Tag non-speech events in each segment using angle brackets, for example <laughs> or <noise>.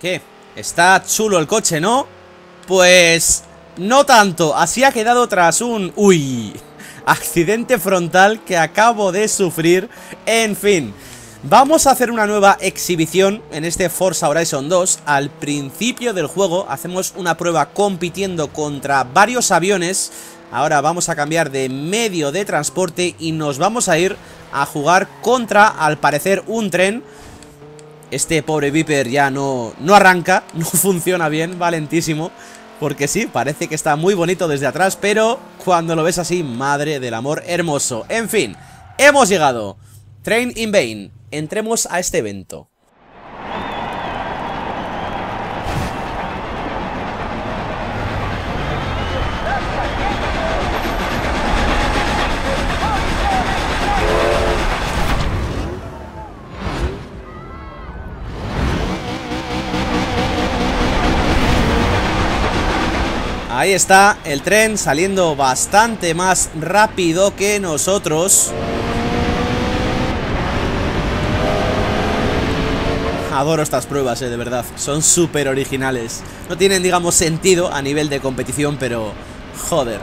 ¿Qué? Está chulo el coche, ¿no? Pues... No tanto, así ha quedado tras un... ¡Uy! <laughs> Accidente frontal que acabo de sufrir En fin Vamos a hacer una nueva exhibición en este Forza Horizon 2 Al principio del juego hacemos una prueba compitiendo contra varios aviones Ahora vamos a cambiar de medio de transporte y nos vamos a ir a jugar contra, al parecer, un tren Este pobre Viper ya no, no arranca, <laughs> no funciona bien, valentísimo porque sí, parece que está muy bonito desde atrás, pero cuando lo ves así, madre del amor hermoso. En fin, hemos llegado. Train in vain. Entremos a este evento. Ahí está el tren saliendo bastante más rápido que nosotros. Adoro estas pruebas, eh, de verdad. Son súper originales. No tienen, digamos, sentido a nivel de competición Pero, joder.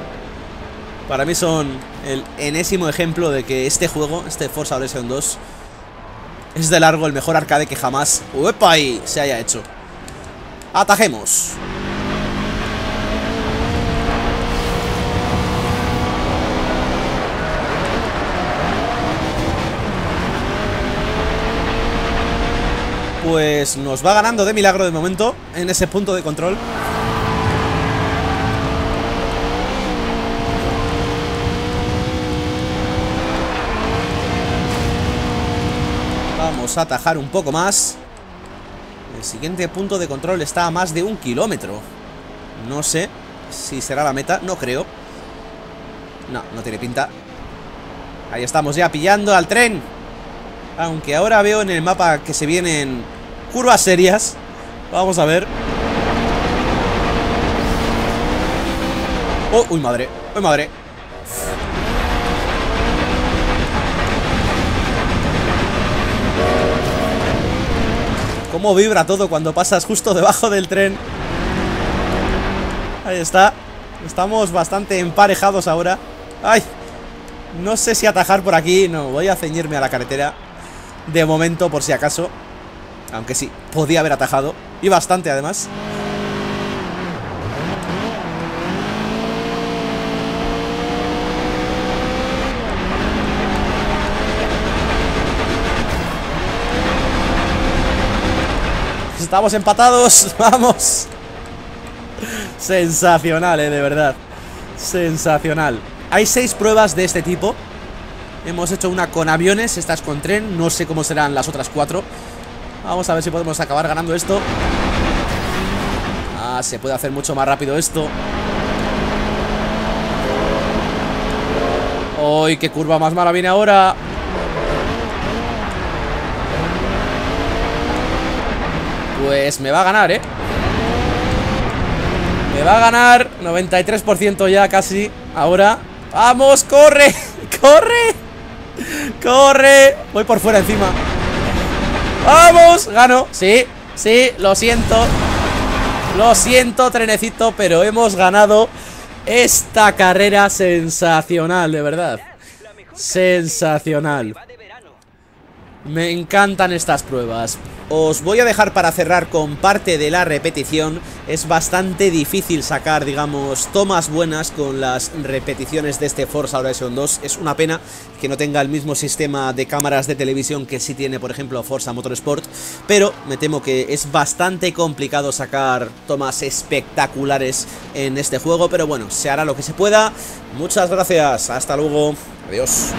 Para mí son el enésimo ejemplo de que este juego Este Forza Horizon 2 Es de largo el mejor arcade que jamás ¡Uepa! se haya hecho. Atajemos pues nos va ganando de milagro de momento en ese punto de control. Vamos a atajar un poco más. El siguiente punto de control está a más de un kilómetro. No sé si será la meta, no creo. No, no tiene pinta. Ahí estamos ya pillando al tren. Aunque ahora veo en el mapa que se vienen curvas serias. Vamos a ver. Oh, uy, madre. Uy, madre. Cómo vibra todo cuando pasas justo debajo del tren. Ahí está. Estamos bastante emparejados ahora. ¡Ay! No sé si atajar por aquí. No, voy a ceñirme a la carretera. De momento, por si acaso. Aunque sí, podía haber atajado. Y bastante además. Estamos empatados, <laughs> vamos. Sensacional, eh, de verdad. Sensacional. Hay seis pruebas de este tipo. Hemos hecho una con aviones, estas con tren No sé cómo serán las otras cuatro Vamos a ver si podemos acabar ganando esto Ah, se puede hacer mucho más rápido esto ¡Uy, qué curva más mala viene ahora! Pues me va a ganar, ¿eh? Me va a ganar 93% ya casi Ahora ¡Vamos! ¡Corre! <laughs> ¡Corre! ¡Corre! Voy por fuera encima ¡Vamos! Gano, sí, sí, lo siento. Lo siento, trenecito Pero hemos ganado esta carrera sensacional, de verdad. Sensacional. Me encantan estas pruebas os voy a dejar para cerrar con parte de la repetición. Es bastante difícil sacar, digamos, tomas buenas con las repeticiones de este Forza Horizon 2 Es una pena que no tenga el mismo sistema de cámaras de televisión que sí tiene, por ejemplo, Forza Motorsport Pero me temo que es bastante complicado sacar tomas espectaculares en este juego Pero bueno, se hará lo que se pueda. Muchas gracias, hasta luego, adiós